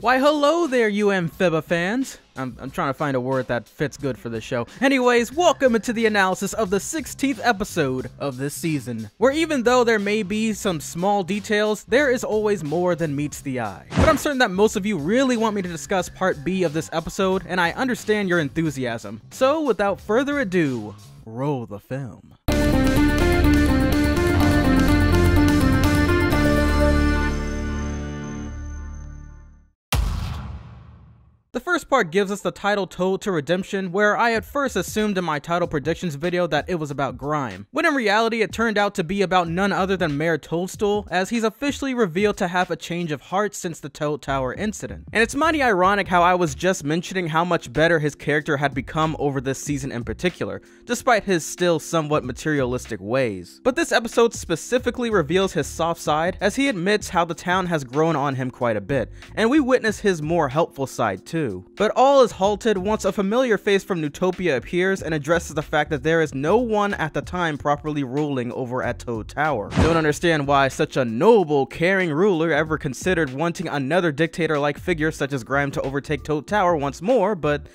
Why, hello there, you Amphiba fans! I'm, I'm trying to find a word that fits good for this show. Anyways, welcome into the analysis of the 16th episode of this season, where even though there may be some small details, there is always more than meets the eye. But I'm certain that most of you really want me to discuss part B of this episode, and I understand your enthusiasm. So, without further ado, roll the film. The first part gives us the title Toad to Redemption, where I at first assumed in my title predictions video that it was about Grime, when in reality it turned out to be about none other than Mayor Toadstool, as he's officially revealed to have a change of heart since the Toad Tower incident. And it's mighty ironic how I was just mentioning how much better his character had become over this season in particular, despite his still somewhat materialistic ways. But this episode specifically reveals his soft side, as he admits how the town has grown on him quite a bit, and we witness his more helpful side too too. But all is halted once a familiar face from Newtopia appears and addresses the fact that there is no one at the time properly ruling over at Toad Tower. Don't understand why such a noble, caring ruler ever considered wanting another dictator-like figure such as Grime to overtake Toad Tower once more, but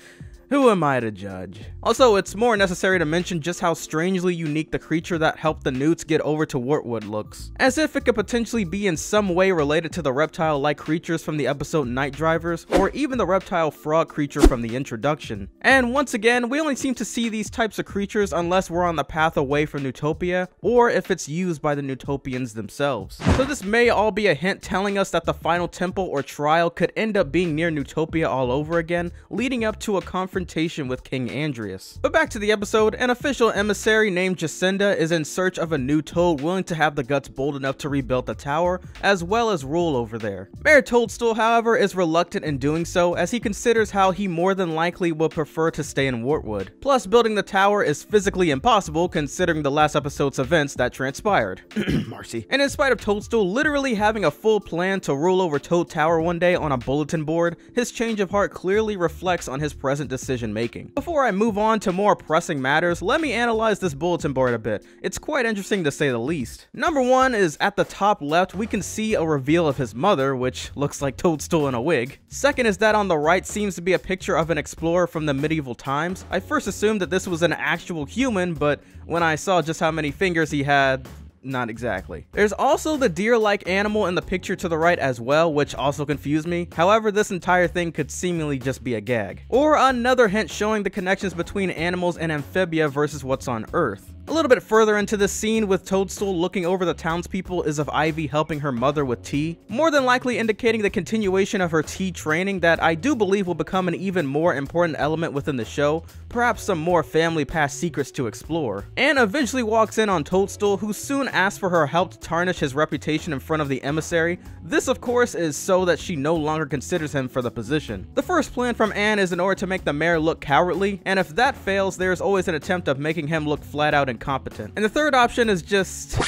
who am I to judge? Also, it's more necessary to mention just how strangely unique the creature that helped the Newts get over to Wartwood looks, as if it could potentially be in some way related to the reptile-like creatures from the episode Night Drivers, or even the reptile frog creature from the introduction. And once again, we only seem to see these types of creatures unless we're on the path away from Newtopia, or if it's used by the Newtopians themselves. So this may all be a hint telling us that the final temple or trial could end up being near Newtopia all over again, leading up to a confrontation confrontation with King Andrias. But back to the episode, an official emissary named Jacinda is in search of a new Toad willing to have the guts bold enough to rebuild the tower, as well as rule over there. Mayor Toadstool, however, is reluctant in doing so as he considers how he more than likely would prefer to stay in Wartwood. Plus, building the tower is physically impossible considering the last episode's events that transpired. Marcy. And in spite of Toadstool literally having a full plan to rule over Toad Tower one day on a bulletin board, his change of heart clearly reflects on his present decision decision making. Before I move on to more pressing matters, let me analyze this bulletin board a bit. It's quite interesting to say the least. Number one is at the top left, we can see a reveal of his mother, which looks like Toadstool in a wig. Second is that on the right seems to be a picture of an explorer from the medieval times. I first assumed that this was an actual human, but when I saw just how many fingers he had, not exactly. There's also the deer-like animal in the picture to the right as well, which also confused me. However, this entire thing could seemingly just be a gag. Or another hint showing the connections between animals and amphibia versus what's on Earth. A little bit further into the scene with Toadstool looking over the townspeople is of Ivy helping her mother with tea, more than likely indicating the continuation of her tea training that I do believe will become an even more important element within the show, perhaps some more family past secrets to explore. Anne eventually walks in on Toadstool who soon asks for her help to tarnish his reputation in front of the emissary. This of course is so that she no longer considers him for the position. The first plan from Anne is in order to make the mayor look cowardly, and if that fails there is always an attempt of making him look flat out incompetent. And the third option is just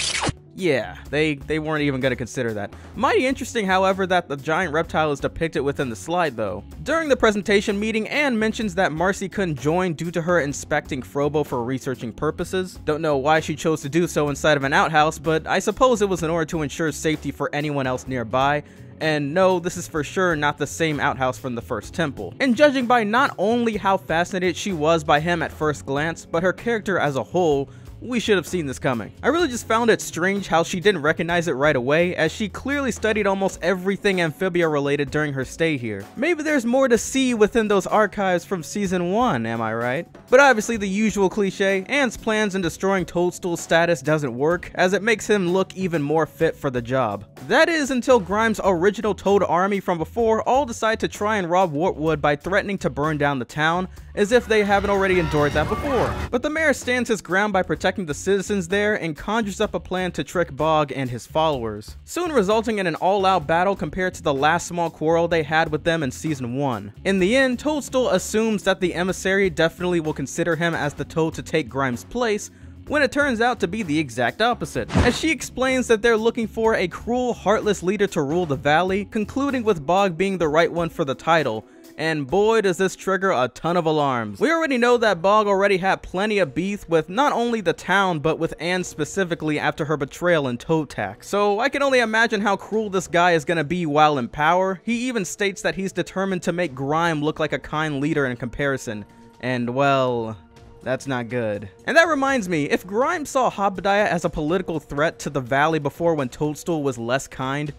yeah, they, they weren't even going to consider that. Mighty interesting, however, that the giant reptile is depicted within the slide, though. During the presentation meeting, Anne mentions that Marcy couldn't join due to her inspecting Frobo for researching purposes. Don't know why she chose to do so inside of an outhouse, but I suppose it was in order to ensure safety for anyone else nearby, and no, this is for sure not the same outhouse from the first temple. And judging by not only how fascinated she was by him at first glance, but her character as a whole, we should have seen this coming. I really just found it strange how she didn't recognize it right away, as she clearly studied almost everything amphibia related during her stay here. Maybe there's more to see within those archives from season 1, am I right? But obviously the usual cliche, Anne's plans in destroying Toadstool's status doesn't work, as it makes him look even more fit for the job. That is until Grime's original Toad army from before all decide to try and rob Wartwood by threatening to burn down the town, as if they haven't already endured that before. But the mayor stands his ground by protecting the citizens there and conjures up a plan to trick Bog and his followers, soon resulting in an all-out battle compared to the last small quarrel they had with them in season 1. In the end, Toadstool assumes that the emissary definitely will consider him as the Toad to take Grime's place, when it turns out to be the exact opposite. As she explains that they're looking for a cruel, heartless leader to rule the valley, concluding with Bog being the right one for the title, and boy does this trigger a ton of alarms. We already know that Bog already had plenty of beef with not only the town, but with Anne specifically after her betrayal in Toad Tax. So I can only imagine how cruel this guy is gonna be while in power. He even states that he's determined to make Grime look like a kind leader in comparison. And well, that's not good. And that reminds me, if Grime saw Hopediah as a political threat to the Valley before when Toadstool was less kind,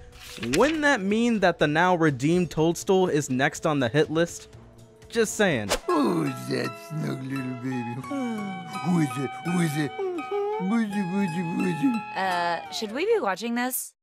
wouldn't that mean that the now redeemed Toadstool is next on the hit list? Just saying. Who's that snug little baby? Who is it? Who is it? Uh, should we be watching this?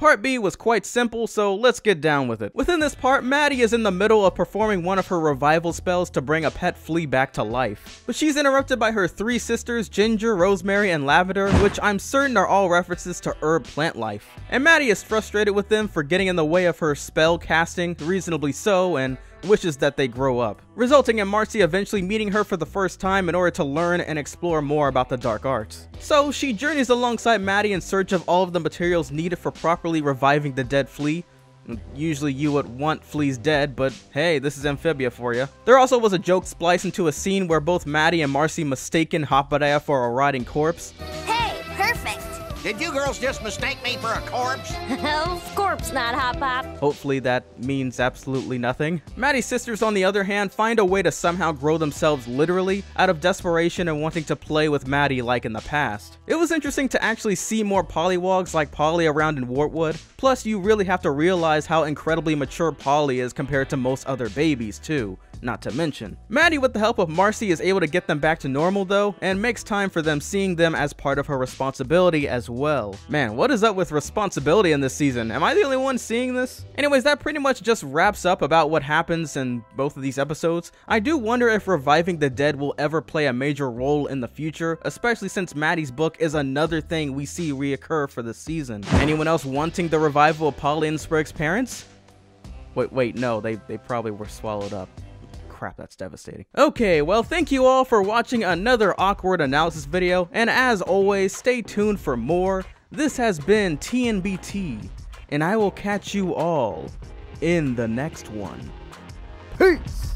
Part B was quite simple, so let's get down with it. Within this part, Maddie is in the middle of performing one of her revival spells to bring a pet flea back to life. But she's interrupted by her three sisters, Ginger, Rosemary, and Lavender, which I'm certain are all references to herb plant life. And Maddie is frustrated with them for getting in the way of her spell casting, reasonably so, and wishes that they grow up, resulting in Marcy eventually meeting her for the first time in order to learn and explore more about the dark arts. So she journeys alongside Maddie in search of all of the materials needed for properly reviving the dead flea, Usually you would want fleas dead, but hey, this is Amphibia for you. There also was a joke spliced into a scene where both Maddie and Marcy mistaken Hopediah for a rotting corpse. Hey, perfect. Did you girls just mistake me for a corpse? of course not, Hop Pop. Hopefully that means absolutely nothing. Maddie's sisters, on the other hand, find a way to somehow grow themselves literally out of desperation and wanting to play with Maddie like in the past. It was interesting to actually see more Pollywogs like Polly around in Wartwood, plus you really have to realize how incredibly mature Polly is compared to most other babies too not to mention. Maddie, with the help of Marcy, is able to get them back to normal though, and makes time for them seeing them as part of her responsibility as well. Man, what is up with responsibility in this season? Am I the only one seeing this? Anyways, that pretty much just wraps up about what happens in both of these episodes. I do wonder if reviving the dead will ever play a major role in the future, especially since Maddie's book is another thing we see reoccur for the season. Anyone else wanting the revival of and Sprig's parents? Wait, wait, no, they, they probably were swallowed up crap, that's devastating. Okay, well thank you all for watching another awkward analysis video, and as always, stay tuned for more. This has been TNBT, and I will catch you all in the next one. Peace!